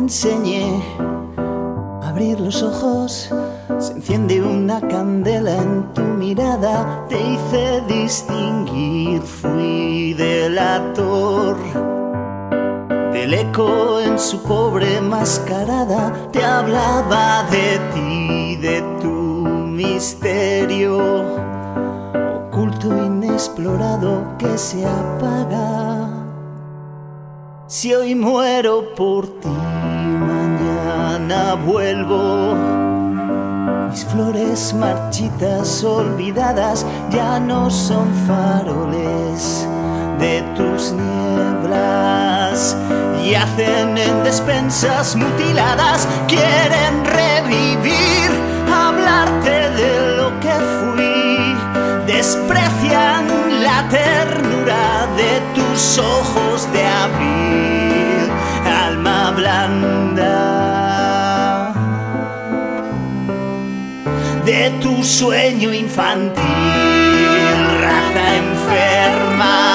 enseñé abrir los ojos. Se enciende una candela en tu mirada, te hice distinguir, fui delator del eco en su pobre mascarada, te hablaba de ti, de tu misterio oculto, inexplorado que se apaga. Si hoy muero por ti, vuelvo. Mis flores marchitas, olvidadas, ya no son faroles de tus nieblas. Y hacen en despensas mutiladas, quieren revivir, hablarte de lo que fui. Desprecian la ternura de tus ojos de abril, alma blanda. De tu sueño infantil, raza enferma,